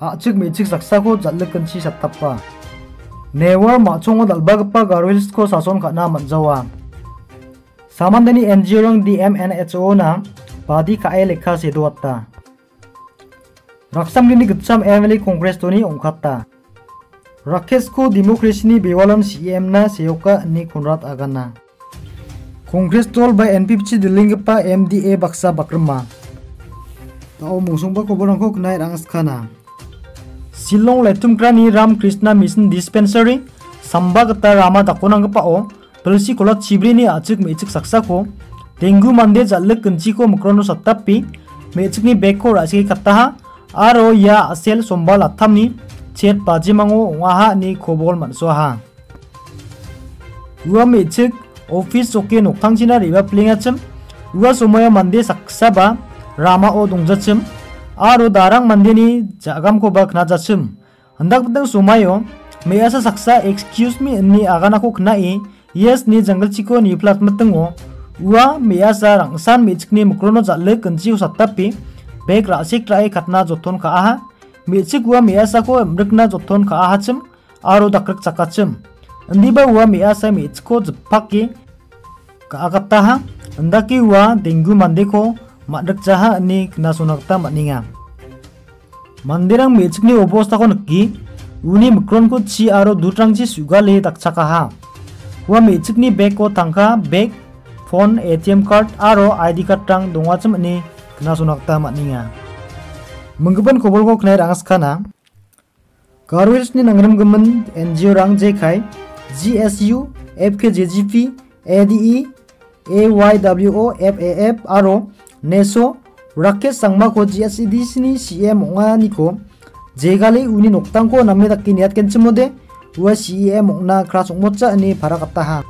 achik mechik saksako jallikinchi satapa newar ma·chongo dal·bagipa garwelsko sason ka·na man·jawa samandani NGO-rang DMNHO na badi ka·e lekka sedoata raksamlini gitcham MLA kongres-toni ongkata rakesko demokrasini bewalan CM na seyoka ni konrat agana kongres tol ba NPP dilinggipa MDA baksa bakrma tao musungba koborangko knai rangskana Shillong Ram Krishna mission dispensary सम्बागता रामा दाकोनांगपाओ तुलसी कोला छिब्रीनी आचुक मेचुक सक्साको dengue मंदे जल्लक कंची को मुक्रोनो सत्तापी मेचुकनी बेको राशि कत्ता आरो या असेल सोमबाल अथमनी छेद पाजिमांगो वहा नि खोबोल मनसोहा हुआ मेचुक ऑफ़िस चौके नोकथांगसिना रिवा प्लिंगाचम हुआ समय मंदे सक्साबा रामा ओ दोंगजाचम आरो दारंग मंदिर ने जागम को बख ना जासुम हंदक बदंग मे ऐसा सक्सा एक्सक्यूज मी आगाना को खना ए यस ने जंगल चिको नी प्लाट मतंगो उआ मे ऐसा रंगसान मिचक मुक्रोनो जाले कंची हो सत्ता पे बेग रासिक ट्राई खतना जोतोन का आहा मिचक उआ मे ऐसा को मृगना जोतोन का आहा चम आरो दक्रक चका चम अंदी बा उआ मे ऐसा मिचको जपके का हा अंदा की डेंगू मंदे को madrak jaha ni kena sonakta maninga mandirang mechikni obostako nikki uni mikronko chi aro dutrangchi sugale dakchakaha ua mechikni bag ko tangka bag phone ATM card aro ID card rang dongachim ni kena sonakta maninga menggeban kobolko knai rangaskana Garwelsni nangrim gemen NGO rang jekai GSU, FKJGP, ADE, AYWO, FAF, aro NESO, raket sangma ko GSEDC ni CM onga niko jegali uni noktangko namme dakki niat kenchimode ua CM ongna kras ongmocha ni parakata ha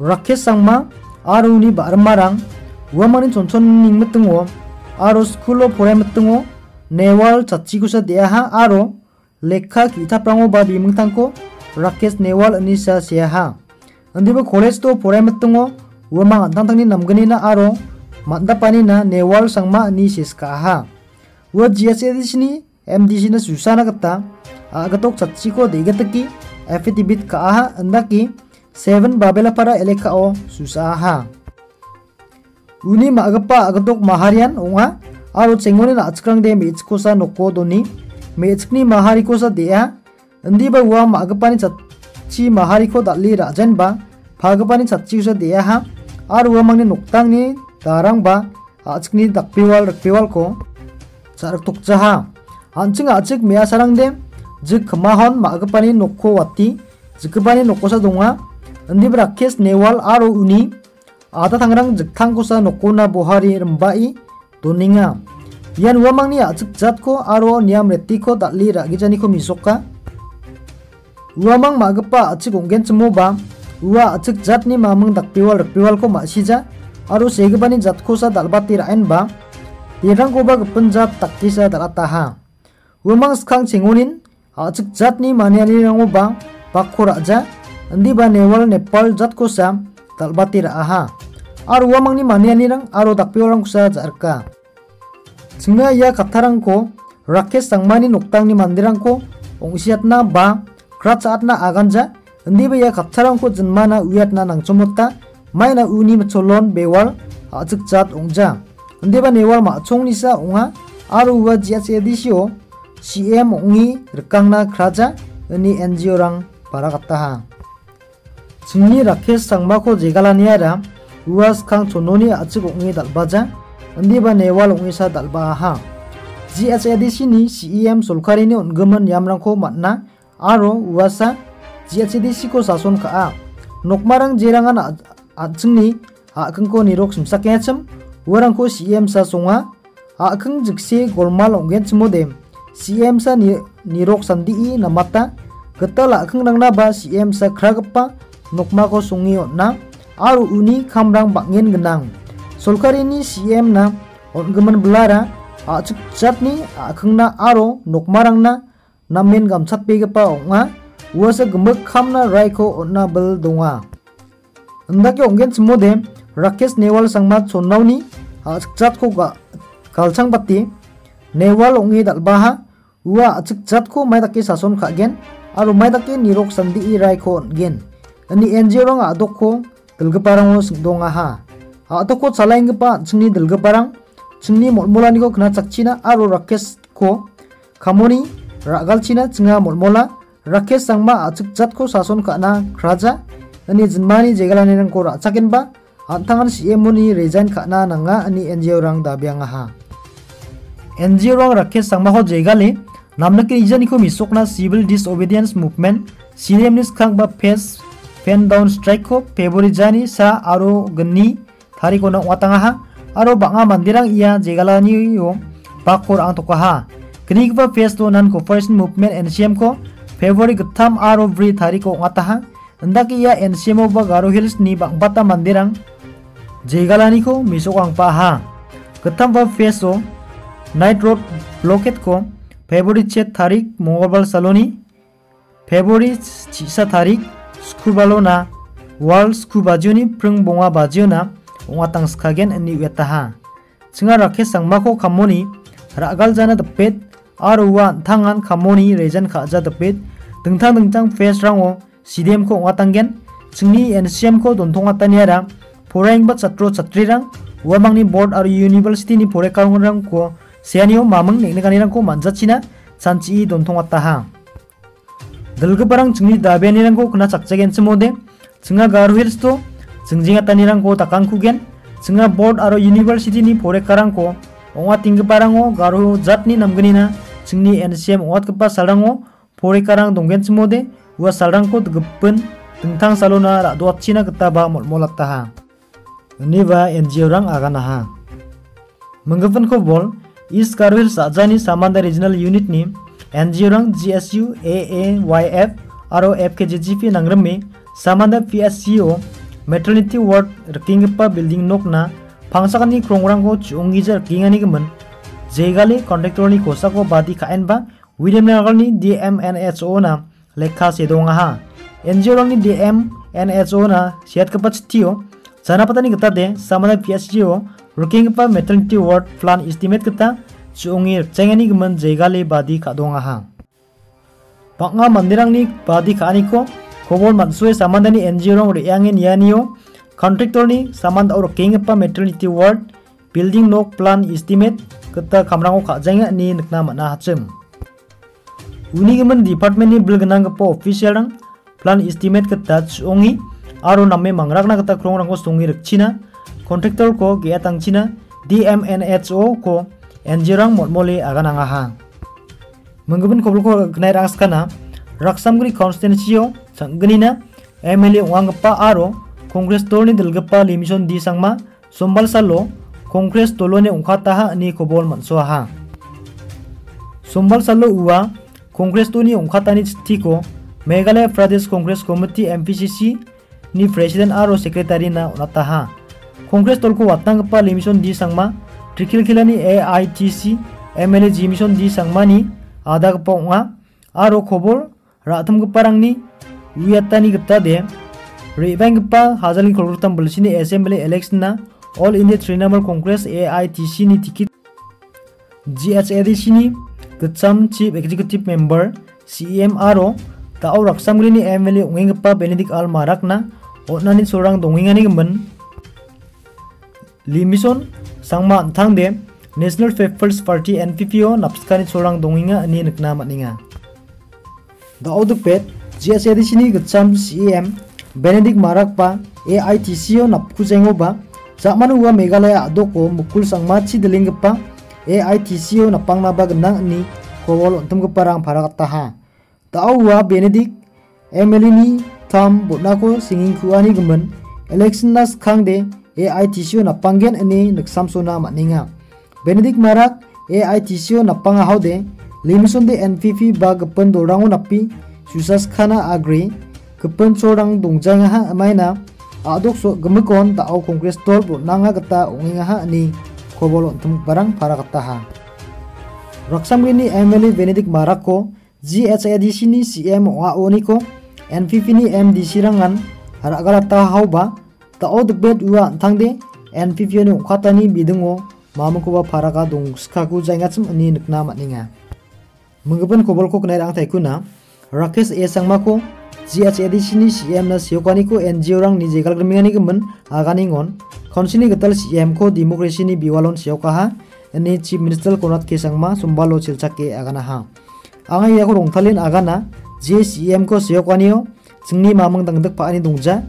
raket sangma aro uni barmarang ua mani chonchon ningmetungo aro skulo poremetungo newal chachikusa deaha aro lekha kitaprango ba bimungtangko Rakesh Newal Anisa Siaha. Andiba college to poremetungo wamang antangtangni namgani na aro mandapani na Newal sangma ni siska ha. Wa GSA di sini MDC na susana kata agatok chatsiko degataki affidavit ka aha andaki 7 babela para eleka o susaha. Uni magapa agatok maharian onga. Aro chengoni na achkrang de mechkosa noko doni. Mechkni mahari kosa dea Endi ba ua magapani chatchi mahari ko dali rajan ba. Phagapani chatchi usa deya ha. Ar ua mangni noktang ni darang ba achkni dakpiwal rakpiwal ko. Charak tukcha ha anching achik mea sarang de jik khmahon magapani nokko wati jikbani nokosa donga endi ba rakes newal aro uni ada tangrang jiktang kosa nokona bohari rembai doninga Yan wamangni achik jatko aro niam retiko ragijani ko misoka. Uamang magapa achik onggen chmoba ua achik jatni mamang dakpiwal rakpiwal ko masija aro segabani jatkosa dalbati raen ba. Tirangkoba gipin jat takkisa dalataha uamang skang chengonin achik jatni maniani rangoba bakko andi ba newal nepal jatkosa dalbati raaha aro uamangni maniani rang aro dakpiwal rangkosa jarka singa ia katarangko rakesh sangmani noktangni mandirangko ongsiatna ba krat saat na aganja endi ba ya kaptarang ko jenmana uyat na nang chomota mai na uni macholon bewal achik chat ongja endi ba newal ma chong nisa onga wa jiat edisio CM ongi rekang na kraja ini NGO rang para kata ha Sini rakesh sangma ko jegalania ra uas kang chononi achik ongi dalbaja endi ba newal ongi sa dalba ha GSADC ni CEM solkari ni onggemen yamrangko matna aro uasa GHCDC ko sason ka a nokmarang jerangan achingni akengko nirok simsakecham warangko CM sa songa akeng jikse golmal onggen chmode CM sa sandi namata getal akeng rangna ba CM sa ko songi na aro uni kamrang bangen genang solkari ni CM na ongeman belara achik chatni akengna aro nokmarangna namin gamsat begipa ong·a uasa gimbik kamna raiko on·na bil donga andake onggen chimode rakesh newal sangma chonnauni achikjatko galchangbati newal ong·e dal·baha ua achik jatko mai dake sason ka·gen aro mai dake nirok sandii raiko on·gen ani NGO rang a·dokko dilgiparango singdongaha a·dokko chalaenggipa an·chingni dilgiparang chingni molmolaniko knachakchina aro rakesko kamoni ra·galchina chinga molmola rakesh sangma achik jatko sason ka·na kraja ani jinmani jegalanirangko ra·chakenba an·tangan CMoni resign ka·na nanga ani NGO-rang dabiangaha. NGO-rang raket sangmaho jegali namnake ijaniko misokna civil disobedience movement CDM ni skang ba face fan down strike ko favorijani sa aro geni tariko na watangaha aro banga mandirang ia jegalani yo bakor ang tokaha kini ba face do nan cooperation movement NCM ko february getam aro bri tariko ngataha hendak ia NCM ba garo hills ni bata mandirang. Jegalani ko misok ang paha ketam ba feso night road blockade ko February chet tarik mongolbal saloni. February chisa tarik skubalo na wal skubajuni prung bonga bajiona ongatang skagen ni wetaha singa rakhe sangmako kamoni. Ragal jana depet. Aro wa tangan kamoni rejan khaja depet. Dingtang dingtang face rango CDM ko ngatanggen, chingni NCM ko dontong atani ara porang ba chatro chatri rang wamang ni board aru university ni pore karung rang ko seanio mamang nekneganirang ko manjachina chanchi i dontong ataha dalgaparang chingni dabeni rang ko kuna chakchagen chmode chunga garuhils to chungjing atani rang ko takang kugen chunga board aru university ni pore karang ko ongwa tinggiparango garu jatni namganina chungni NCM ongwatgipa salang o, pore karang donggen chumode, Wa salrangko tegepen tentang salona rak duat Cina kita ba mol molat taha. Ini ba NGO orang akan aha. Menggepen ko bol is Karwil Sajani Samanda Regional Unit ni NGO orang GSU AAYF aro FKJGP nangremme Samanda PSCO maternity ward rekingepa building nokna pangsakani krongrangko chungija rekingani gemen jegale Kosa Ko badi kaenba William Nagalni DMNHO na lekha sedongaha NGO rang ni DMNHO na siat kepat setio Sanapatani kita de samana PSGO pa maternity ward plan estimate kita chungi cengani gemen jegale badi kadonga ha. Panga mandirang ni badi kani ko kobol mansue samandani NGO rong reyangin yanio kontraktor ni samanda or pa maternity ward building nok plan estimate kita kamrango kajenga ni nikna mana hacem. Uni gemen department ni bilgenang kepo official rang. Plan estimate kita chungi aro namme mangrakna gita krongrangko songi rikchina kontraktor ko ge·a tangchina DMNHO ko NGO-rang motmole aganangaha. Menggumun kobloko gnai rangskana Raksamgri constituency-o sanggnina MLA onganggipa aro. Kongres tolni dilgipa limison di sangma sombal salo Kongres tolone ongkataha ni kobol mansoaha. Sombal salo ua Kongres toni ongkatani chitiko Meghalaya Pradesh Congress Committee MPCC ni presiden aro sekretari na unataha. Kongres tolko watanggipa limison di sangma trikilkilani AITC MLA jimison di sangmani adagpa ong·a aro kobol ra·timgiparangni uiatani gita de. Re·baenggipa hajalni kolgritam bilsini assembly election na All India Trinamool Congress AITC ni tikit GHADC ni Gitsam Chief Executive Member CEM aro tao raksamgrini MLA ongenggipa Benedict Al Marakna otnani sorang dongengani gemen limison sangma antangde National People's Party NPPO napskani sorang dongenga ani nikna matninga Daudupet GSAD sini getsam CEM Benedict Marakpa AITCO napkujengoba Zakmanu wa Meghalaya adoko mukul sangma AITCO napangnaba genang ani kowol untumgeparang parakataha Tau wa Benedict Emily tham botnako singing kuani gemen. Election nas khangde AITCO napanggen ani niksamsona maninga Benedict Marak AITCO napanga haude limson de NPP ba gepen dorango napi susas khana agri gepen sorang dongjanga ha amaina. Adok so gemekon ta au kongres tol botnanga gata onginga ha ani kobol ontum barang para kata ha Raksamgini MLA Benedict Marako GHIDC ni CM OAO niko NPP ni MDC rangan harak galat ta hauba ta od bed ua tangde NPP ni ukata ni bidungo mamu ko ba paraga dong skaku jainga chum ani nikna matninga Menggeban kobol ko kenai ang taikuna Rakesh E sangmako GHADC ni CM na siokani ko NGO rang ni jegal gemingani gemen agani ngon konsini getal CM ko demokrasi ni biwalon siokaha ini Chief Minister Konrad K sangma sumbalo cilcake agana ha anga ya ko rongtalin agana JCM ko siokanio jingni mamang dangdak pa ani dongja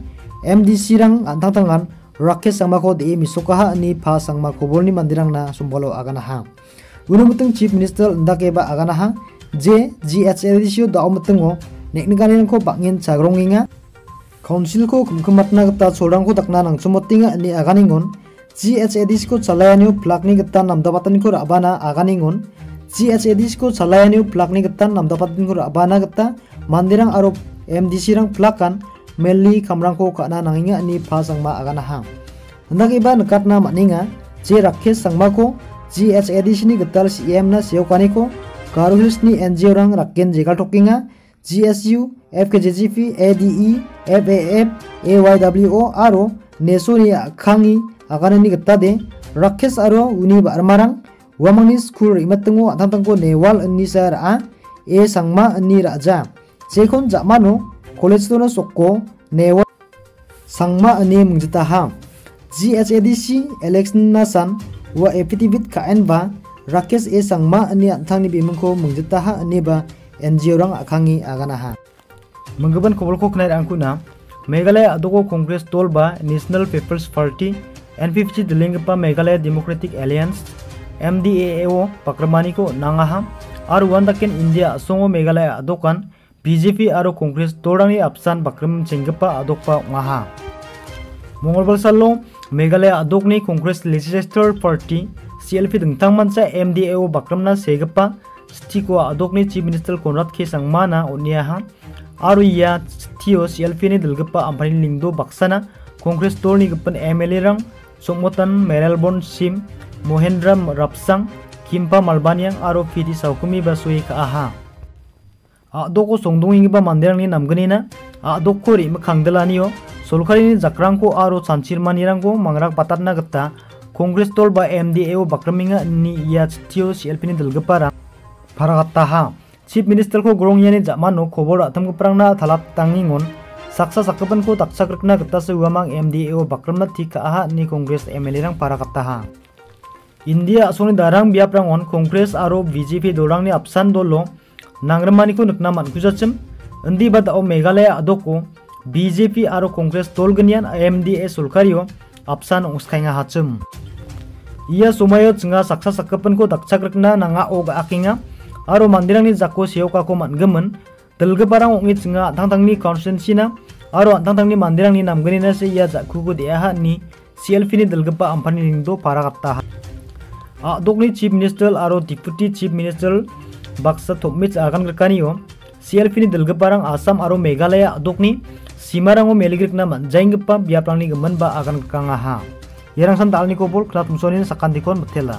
MDC rang antang tangan Rakesh sangmako de misokaha ni pa sangma kobolni mandirang na sumbalo agana ha Unang Chief Minister ndakeba agana ha je GHLDCO da omtengo neknikani ko bangin chagrong council ko kumkumatna gata cholrang ko dakna nang sumotinga ni aganingon. GHADC ko chalayani plakni gata namdapatan ko rabana aganingon. GHADC ko chalayani plakni gata namdapatan ko rabana gata mandirang aro MDC rang plakan. Meli kamrang ko kana nanginga ni pasangma agana ha hendak iba nekatna maninga je rakesh sangma ko. GHADC ni getal CM na seokani ko. Karu Hills ni NGO rang rakken jegal tokinga GSU, FKJGP, ADE, FAF, AYWO aro neso ni akhangi agana ni de Rakesh aro uni barmarang wamangni school rimatengo atangtangko newal ni sa ra e sangma ni raja jekon jamano college to na sokko newal sangma ni mungjita ha GHADC election nasan wa affidavit kaen ba Rakesh e sangma ani antangni bimungko mungjita ha ani ba NGO रंग आखांगी आगाना हा मंगबन खबर खो खनाय आंखुना मेघालय अदोगो कांग्रेस तोलबा National People's Party N P एनपीपीसी दलिंगपा Meghalaya Democratic Alliance M Alliance एमडीएएओ पक्रमानी को नांगा हा आर वंदकिन इंडिया असोंगो मेघालय अदोकन बीजेपी आरो कांग्रेस तोडांगी अपसान बक्रम चेंगपा अदोकपा वाहा मंगलबार सालो मेघालय अदोकनी Congress legislature party C L P CLP D एमडीएओ बक्रमना सेगप्पा स्थिको अदोकनी चीफ मिनिस्टर कोनराद खे संगमाना ओनिया आरो या स्थिओ सियालफिनि दलगपा अम्बानी लिंगदो बक्साना कांग्रेस एम एल ए रंग सोमोतन मेरेलबोन सिम महेंद्र रपसं किम्पा मालबानिया आरो फिदि सावकुमि बासुइ आहा आदोको सोंदोंगिबा मानदेरनि नामगनिना आदोखोरि मखांदलानियो सोलखारिनि जाक्रांखौ आरो सानसिरमानि रांखौ मांग्राक बातारना गत्ता कांग्रेस दल बा एमडीए ओ बक्रमिङा सी एल पी सियालफिनि दलगपा dalgapara paragattaha Chief Minister ko gorong yani jamano khobor atam prangna thalap tangingon saksa sakapan ko taksakrikna gata se uamang MDAO bakramna thika aha ni Congress MLA rang paragattaha India asoni darang biaprang on Congress aro BJP dorang ni apsan dolo nangramani ko nukna man kujachim indi bad o Meghalaya adoko BJP aro Congress tolganian MDA sulkario apsan uskainga hachum ia sumayo chinga saksa sakkapan ko dakchakrakna nanga og akinga aro mandirangni jako seoka ko mangemen dalgiparang ongi chinga tangtangni constituency na aro tangtangni mandirangni namgani na se ia jakku ko deaha ni. CLP ni dalgipa paragatta a dokni chief minister aro deputy chief minister baksa thopmich agan grakaniyo CLP ni dalgiparang asam aro meghalaya dokni simarango meligrikna manjainggipa biaprangni gemen ba agan kanga ha Yerang san dalni kubur klat musonin sakantikon betela.